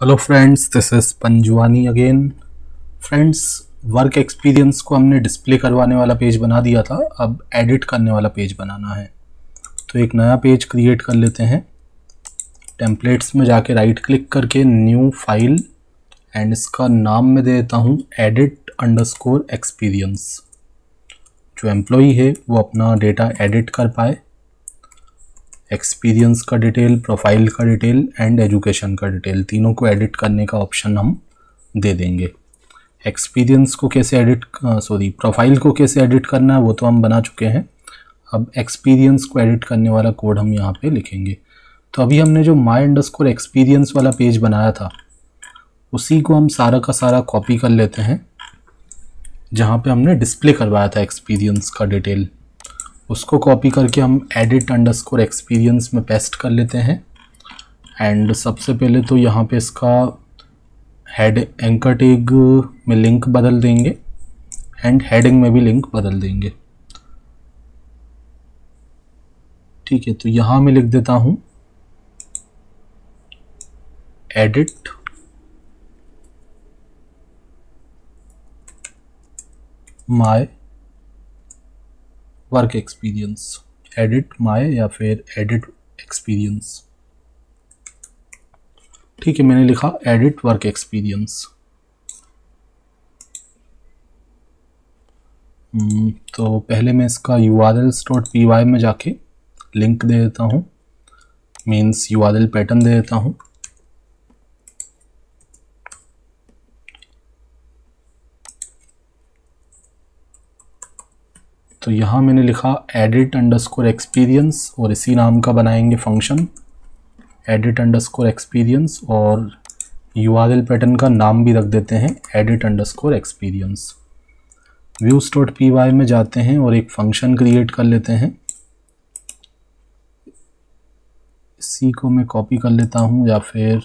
Hello friends this is Panjwani again friends work experience को हमने display करवाने वाला पेज बना दिया था, अब एडिट करने वाला पेज बनाना है। तो एक नया पेज क्रिएट कर लेते हैं। टेम्पलेट्स में जाके राइट क्लिक करके न्यू फ़ाइल एंड इसका नाम मैं दे देता हूँ एडिट अंडरस्कोर एक्सपीरियंस जो एम्प्लॉई है, वो अपना डेटा एडिट कर पाए। एक्सपीरियंस का डिटेल प्रोफ़ाइल का डिटेल एंड एजुकेशन का डिटेल तीनों को एडिट करने का ऑप्शन हम दे देंगे. एक्सपीरियंस को कैसे एडिट सॉरी प्रोफ़ाइल को कैसे एडिट करना है वो तो हम बना चुके हैं. अब एक्सपीरियंस को एडिट करने वाला कोड हम यहाँ पे लिखेंगे. तो अभी हमने जो माई अंडरस्कोर एक्सपीरियंस वाला पेज बनाया था, उसी को हम सारा का सारा कॉपी कर लेते हैं, जहाँ पे हमने डिस्प्ले करवाया था एक्सपीरियंस का डिटेल उसको कॉपी करके हम एडिट अंडरस्कोर एक्सपीरियंस में पेस्ट कर लेते हैं। एंड सबसे पहले तो यहाँ पे इसका हेड एंकर टेग में लिंक बदल देंगे एंड हेडिंग में भी लिंक बदल देंगे। ठीक है तो यहाँ मैं लिख देता हूँ। Edit my work experience edit my या फिर एडिट एक्सपीरियंस ठीक है, मैंने लिखा एडिट वर्क एक्सपीरियंस तो पहले मैं इसका U R L dot P Y में जाके लिंक दे देता हूँ. Means U R L pattern दे देता हूँ. तो यहाँ मैंने लिखा एडिट अंडरस्कोर एक्सपीरियंस और इसी नाम का बनाएँगे फ़ंक्शन एडिट अंडरस्कोर एक्सपीरियंस और यू आर एल पैटर्न का नाम भी रख देते हैं edit underscore experience views dot P Y में जाते हैं और एक फ़ंक्शन क्रिएट कर लेते हैं. इसी को मैं कॉपी कर लेता हूँ या फिर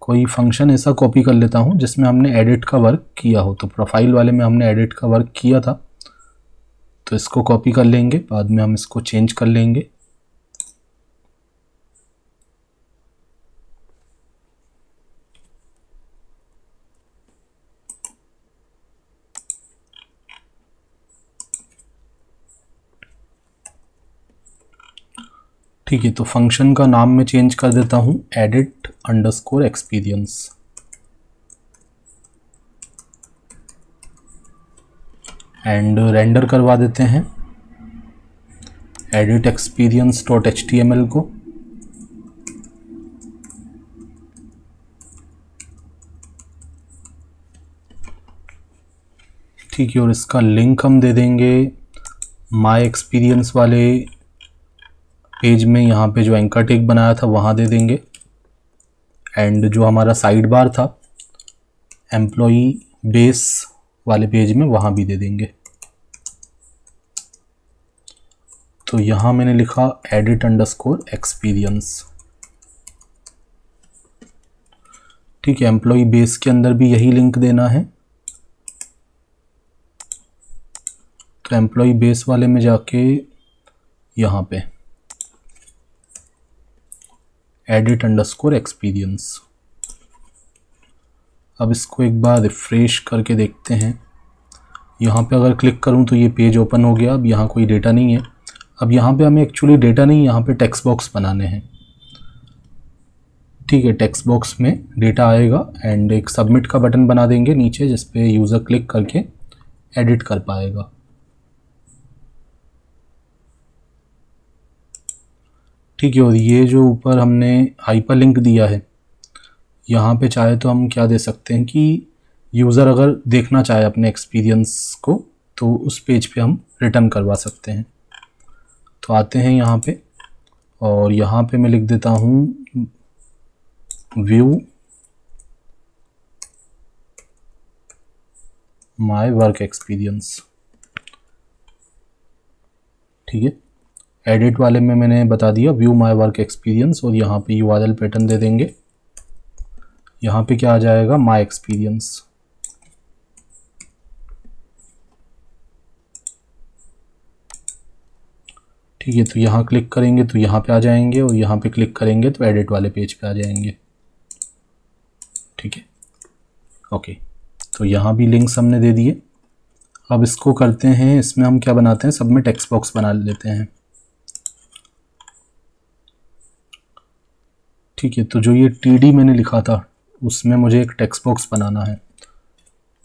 कोई फ़ंक्शन ऐसा कॉपी कर लेता हूँ जिसमें हमने एडिट का वर्क किया हो. तो प्रोफ़ाइल वाले में हमने एडिट का वर्क किया था. तो इसको कॉपी कर लेंगे, बाद में हम इसको चेंज कर लेंगे। ठीक है तो फ़ंक्शन का नाम मैं चेंज कर देता हूँ edit underscore experience and render करवा देते हैं। Edit experience dot H T M L को। ठीक है, और इसका लिंक हम दे देंगे माई एक्सपीरियंस वाले पेज में। यहाँ पे जो एंकर टेक बनाया था, वहाँ दे देंगे। एंड जो हमारा साइड बार था एम्प्लॉई बेस वाले पेज में, वहाँ भी दे देंगे। तो यहाँ मैंने लिखा एडिट अंडरस्कोर एक्सपीरियंस ठीक है एम्प्लॉय बेस के अंदर भी यही लिंक देना है। तो एम्प्लॉय बेस वाले में जाके यहाँ पे एडिट अंडरस्कोर एक्सपीरियंस अब इसको एक बार रिफ़्रेश करके देखते हैं। यहाँ पे अगर क्लिक करूँ तो ये पेज ओपन हो गया। अब यहाँ कोई डेटा नहीं है। अब यहाँ पे हमें एक्चुअली डेटा नहीं, यहाँ पे टेक्स्ट बॉक्स बनाने हैं। ठीक है टेक्स्ट बॉक्स में डेटा आएगा एंड एक सबमिट का बटन बना देंगे नीचे, जिस पे यूज़र क्लिक करके एडिट कर पाएगा। ठीक है, और ये जो ऊपर हमने हाइपर लिंक दिया है, यहाँ पे चाहे तो हम क्या दे सकते हैं कि यूज़र अगर देखना चाहे अपने एक्सपीरियंस को तो उस पेज पे हम रिटर्न करवा सकते हैं। तो आते हैं यहाँ पे, और यहाँ पे मैं लिख देता हूँ व्यू माय वर्क एक्सपीरियंस ठीक है? एडिट वाले में मैंने बता दिया व्यू माय वर्क एक्सपीरियंस और यहाँ पे यू पैटर्न दे देंगे। यहाँ पे क्या आ जाएगा? माई एक्सपीरियंस ठीक है तो यहाँ क्लिक करेंगे तो यहाँ पे आ जाएँगे और यहाँ पे क्लिक करेंगे तो एडिट वाले पेज पे आ जाएँगे। ठीक है? ओके तो यहाँ भी लिंक्स हमने दे दिए। अब इसको करते हैं, इसमें हम क्या बनाते हैं? सब में टेक्स्ट बॉक्स बना लेते हैं। ठीक है तो जो ये टीडी मैंने लिखा था, उसमें मुझे एक टेक्स्ट बॉक्स बनाना है।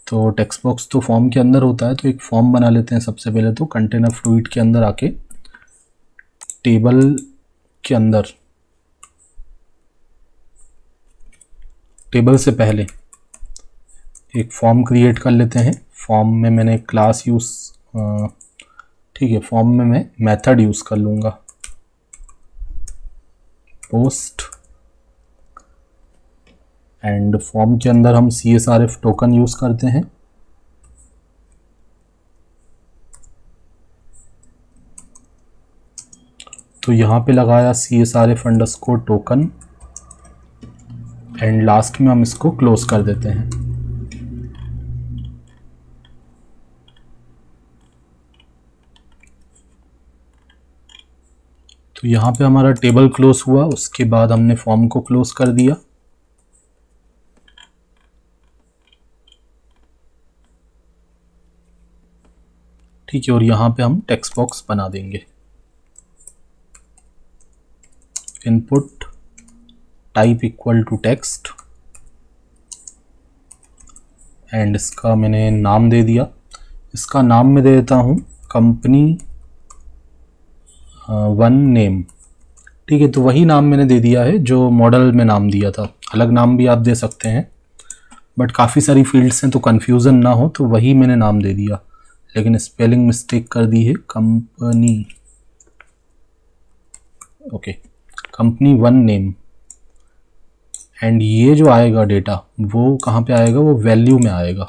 तो टेक्स्ट बॉक्स तो फॉर्म के अंदर होता है तो एक फॉर्म बना लेते हैं सबसे पहले तो कंटेनर फ्लूड के अंदर आके। टेबल के अंदर। टेबल से पहले एक फॉर्म क्रिएट कर लेते हैं। फॉर्म में मैंने क्लास यूज़ ठीक है, फॉर्म में मैं मेथड यूज़ कर लूँगा। पोस्ट एंड फॉर्म के अंदर हम C S R F token use करते हैं। तो यहाँ पे लगाया C S R F token and last में हम इसको क्लोज कर देते हैं। तो यहाँ पे हमारा टेबल क्लोज हुआ, उसके बाद हमने फॉर्म को क्लोज कर दिया। ठीक है, और यहाँ पे हम टेक्स्ट बॉक्स बना देंगे। Input type equal to text and इसका मैंने नाम दे दिया। इसका नाम मैं दे देता हूँ कंपनी वन नेम ठीक है तो वही नाम मैंने दे दिया है जो मॉडल में नाम दिया था। अलग नाम भी आप दे सकते हैं बट काफ़ी सारी फील्ड्स हैं तो कन्फ्यूज़न ना हो तो वही मैंने नाम दे दिया। लेकिन स्पेलिंग मिस्टेक कर दी है company okay company one name and ये जो आएगा डेटा वो कहाँ पे आएगा? वो वैल्यू में आएगा।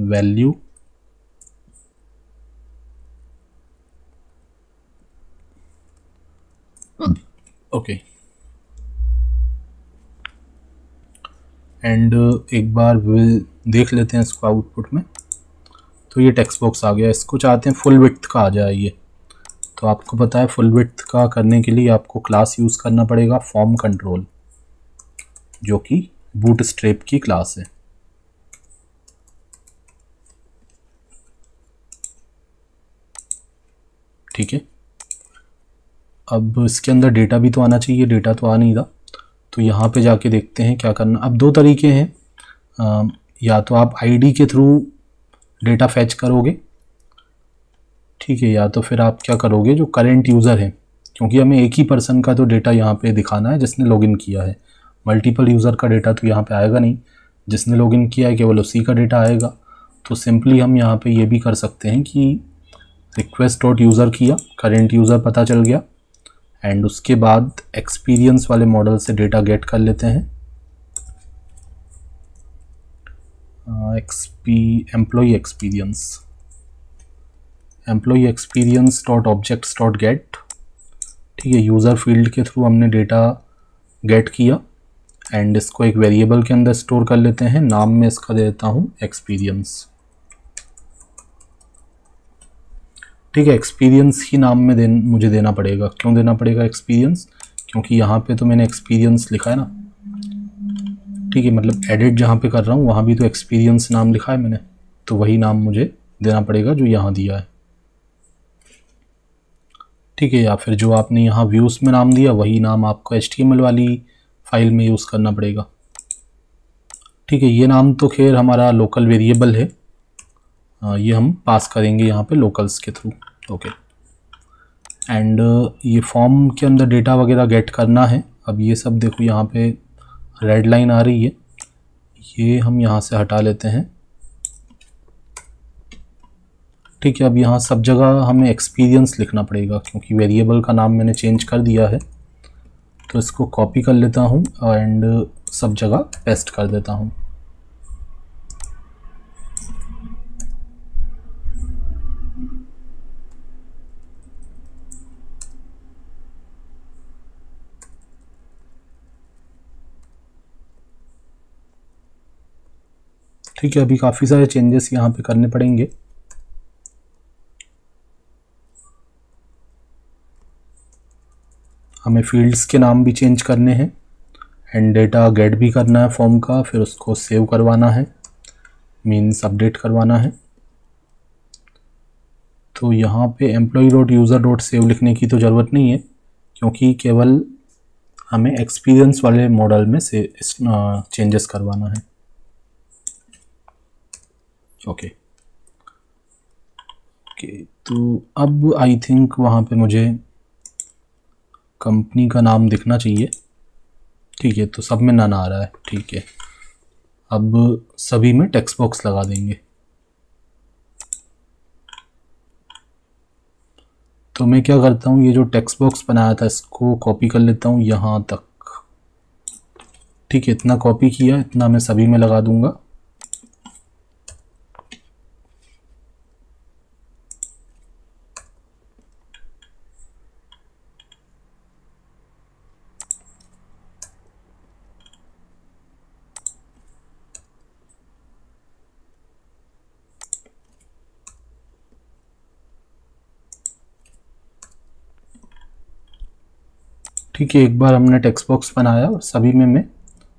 वैल्यू ओके एंड एक बार विल देख लेते हैं इसको आउटपुट में। तो ये टेक्स्ट बॉक्स आ गया। इसको चाहते हैं फुल विथ का आ जाए ये। तो आपको पता है फुल विथ का करने के लिए आपको क्लास यूज़ करना पड़ेगा फॉर्म कंट्रोल जो कि बूट स्ट्रेप की क्लास है। ठीक है? अब इसके अंदर डेटा भी तो आना चाहिए डेटा तो आ नहीं था तो यहाँ पे जाके देखते हैं क्या करना। अब दो तरीके हैं। या तो आप आईडी के थ्रू डेटा फैच करोगे ठीक है, या तो फिर आप क्या करोगे, जो करेंट यूज़र है, क्योंकि हमें एक ही पर्सन का तो डेटा यहाँ पे दिखाना है, जिसने लॉगिन किया है। मल्टीपल यूज़र का डेटा तो यहाँ पे आएगा नहीं। जिसने लॉगिन किया है, केवल उसी का डेटा आएगा। तो सिंपली हम यहाँ पे ये भी कर सकते हैं कि रिक्वेस्ट डॉट यूज़र किया करेंट यूज़र पता चल गया एंड उसके बाद एक्सपीरियंस वाले मॉडल से डेटा गेट कर लेते हैं। Exp employee experience employee experience dot objects dot get ठीक है यूज़र फ़ील्ड के थ्रू हमने डेटा गेट किया एंड इसको एक वेरिएबल के अंदर स्टोर कर लेते हैं। नाम में इसका दे देता हूँ एक्सपीरियंस ठीक है एक्सपीरियंस ही नाम में दे मुझे देना पड़ेगा। क्यों देना पड़ेगा एक्सपीरियंस क्योंकि यहाँ पे तो मैंने एक्सपीरियंस लिखा है ना। ठीक है मतलब एडिट जहाँ पे कर रहा हूँ, वहाँ भी तो एक्सपीरियंस नाम लिखा है मैंने। तो वही नाम मुझे देना पड़ेगा जो यहाँ दिया है। ठीक है, या फिर जो आपने यहाँ व्यूज़ में नाम दिया, वही नाम आपको एचटीएमएल वाली फ़ाइल में यूज़ करना पड़ेगा। ठीक है, ये नाम तो खैर हमारा लोकल वेरिएबल है। ये हम पास करेंगे यहाँ पे लोकल्स के थ्रू ओके एंड ये फॉर्म के अंदर डेटा वगैरह गेट करना है। अब ये सब देखो यहाँ पे रेड लाइन आ रही है। ये हम यहाँ से हटा लेते हैं। ठीक है, अब यहाँ सब जगह हमें एक्सपीरियंस लिखना पड़ेगा, क्योंकि वेरिएबल का नाम मैंने चेंज कर दिया है। तो इसको कॉपी कर लेता हूँ एंड सब जगह पेस्ट कर देता हूँ। ठीक है, अभी काफ़ी सारे चेंजेस यहाँ पे करने पड़ेंगे। हमें फील्ड्स के नाम भी चेंज करने हैं। एंड डेटा गेट भी करना है फॉर्म का, फिर उसको सेव करवाना है। मीन्स अपडेट करवाना है। तो यहाँ पे employ dot user dot save लिखने की तो ज़रूरत नहीं है, क्योंकि केवल हमें एक्सपीरियंस वाले मॉडल में से चेंजेस करवाना है। Okay okay. ओके तो अब आई थिंक वहाँ पे मुझे कंपनी का नाम दिखना चाहिए। ठीक है तो सब में नन आ रहा है। ठीक है। अब सभी में टेक्स्ट बॉक्स लगा देंगे। तो मैं क्या करता हूँ, ये जो टेक्स्ट बॉक्स बनाया था, इसको कॉपी कर लेता हूँ यहाँ तक। ठीक है, इतना कॉपी किया, इतना मैं सभी में लगा दूँगा। ठीक है एक बार हमने टेक्स्ट बॉक्स बनाया और सभी में मैं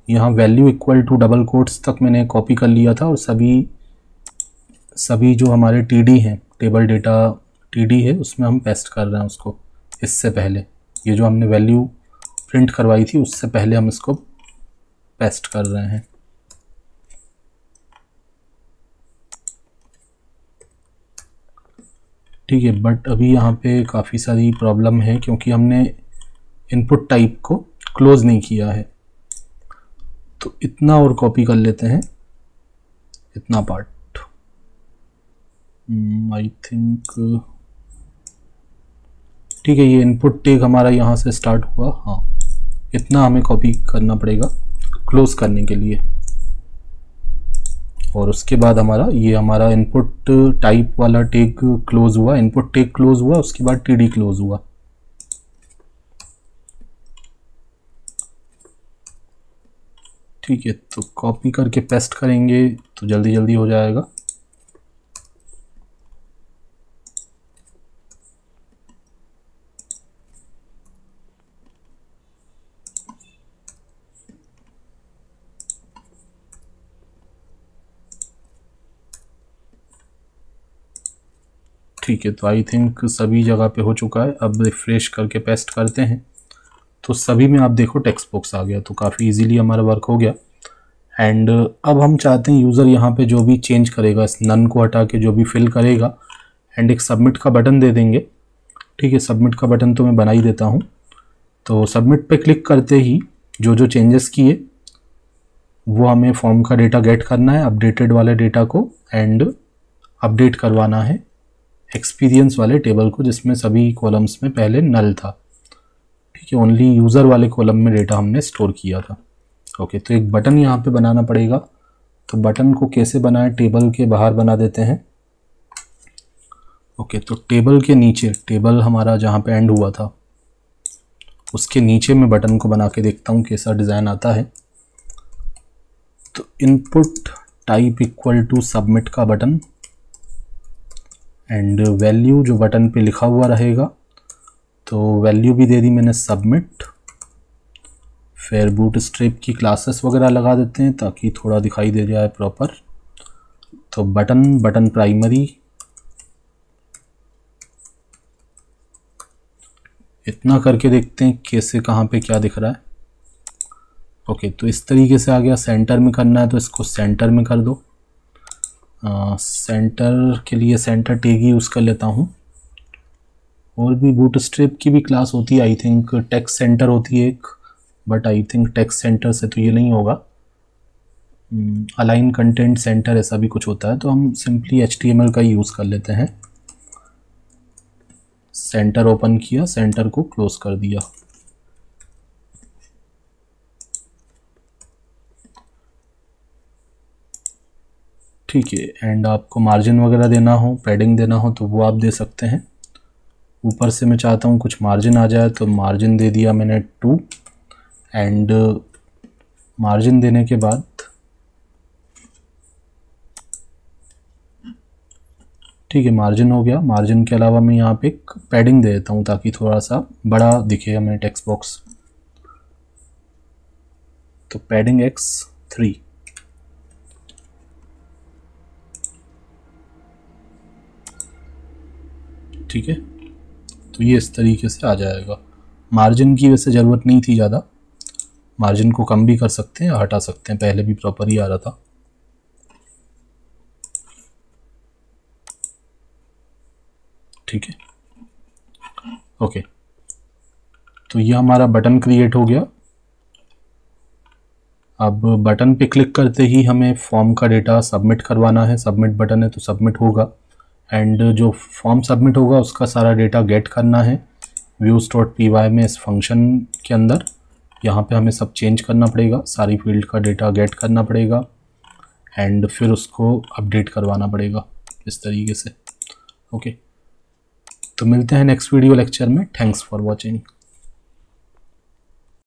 यहाँ value equal to double quotes तक मैंने कॉपी कर लिया था और सभी सभी जो हमारे टीडी हैं टेबल डेटा टीडी है, उसमें हम पेस्ट कर रहे हैं उसको इससे पहले। ये जो हमने वैल्यू प्रिंट करवाई थी, उससे पहले हम इसको पेस्ट कर रहे हैं। ठीक है बट अभी यहाँ पे काफ़ी सारी प्रॉब्लम है क्योंकि हमने इनपुट टाइप को क्लोज नहीं किया है। तो इतना और कॉपी कर लेते हैं। इतना पार्ट आई थिंक ठीक है, ये इनपुट टेक हमारा यहाँ से स्टार्ट हुआ। हाँ इतना हमें कॉपी करना पड़ेगा क्लोज करने के लिए। और उसके बाद हमारा, ये हमारा इनपुट टाइप वाला टेक क्लोज हुआ। इनपुट टेक क्लोज हुआ, उसके बाद टीडी क्लोज हुआ। ठीक है तो कॉपी करके पेस्ट करेंगे तो जल्दी जल्दी हो जाएगा। ठीक है तो आई थिंक सभी जगह पे हो चुका है। अब रिफ्रेश करके पेस्ट करते हैं। तो सभी में आप देखो टेक्स्ट बॉक्स आ गया तो काफ़ी इजीली हमारा वर्क हो गया। एंड अब हम चाहते हैं यूज़र यहाँ पे जो भी चेंज करेगा, इस नन को हटा के जो भी फिल करेगा एंड एक सबमिट का बटन दे देंगे। ठीक है सबमिट का बटन तो मैं बना ही देता हूँ। तो सबमिट पे क्लिक करते ही जो जो चेंजेस किए, वो हमें फॉर्म का डेटा गेट करना है अपडेटेड वाले डेटा को एंड अपडेट करवाना है। एक्सपीरियंस वाले टेबल को जिसमें सभी कॉलम्स में पहले नल था। है ओनली यूज़र वाले कॉलम में डेटा हमने स्टोर किया था। ओके तो एक बटन यहाँ पे बनाना पड़ेगा। तो बटन को कैसे बनाएँ? टेबल के बाहर बना देते हैं। ओके तो टेबल के नीचे टेबल हमारा जहाँ पे एंड हुआ था, उसके नीचे मैं बटन को बना के देखता हूँ कैसा डिज़ाइन आता है। तो input type equal to submit का बटन एंड वैल्यू जो बटन पे लिखा हुआ रहेगा तो वैल्यू भी दे दी मैंने सबमिट फिर बूट स्ट्रिप की क्लासेस वगैरह लगा देते हैं ताकि थोड़ा दिखाई दे जाए प्रॉपर तो बटन बटन प्राइमरी इतना करके देखते हैं कैसे कहाँ पे क्या दिख रहा है. ओके तो इस तरीके से आ गया. सेंटर में करना है तो इसको सेंटर में कर दो. आ, सेंटर के लिए सेंटर टेग यूज़ कर लेता हूँ. और भी बूट स्ट्रिप की भी क्लास होती है आई थिंक टेक्स सेंटर होती है एक but I think text center से तो ये नहीं होगा। अलाइन कंटेंट सेंटर ऐसा भी कुछ होता है तो हम सिंपली एच का यूज़ कर लेते हैं। सेंटर ओपन किया सेंटर को क्लोज कर दिया। ठीक है एंड आपको मार्जिन वगैरह देना हो पैडिंग देना हो तो वो आप दे सकते हैं। ऊपर से मैं चाहता हूँ कुछ मार्जिन आ जाए तो मार्जिन दे दिया मैंने टू एंड मार्जिन देने के बाद ठीक है, मार्जिन हो गया। मार्जिन के अलावा मैं यहाँ पे एक पैडिंग दे देता हूँ ताकि थोड़ा सा बड़ा दिखे हमें टेक्स्ट बॉक्स तो पैडिंग एक्स थ्री ठीक है? तो ये इस तरीके से आ जाएगा। मार्जिन की वैसे ज़रूरत नहीं थी ज़्यादा। मार्जिन को कम भी कर सकते हैं, हटा सकते हैं। पहले भी प्रॉपर ही आ रहा था। ठीक है। ओके तो ये हमारा बटन क्रिएट हो गया। अब बटन पे क्लिक करते ही हमें फॉर्म का डेटा सबमिट करवाना है। सबमिट बटन है तो सबमिट होगा। एंड जो फॉर्म सबमिट होगा, उसका सारा डेटा गेट करना है। व्यूज़ डॉट पी वाई में इस फ़ंक्शन के अंदर, यहाँ पे हमें सब चेंज करना पड़ेगा। सारी फ़ील्ड का डेटा गेट करना पड़ेगा। एंड फिर उसको अपडेट करवाना पड़ेगा, इस तरीके से। ओके तो मिलते हैं नेक्स्ट वीडियो लेक्चर में। Thanks for watching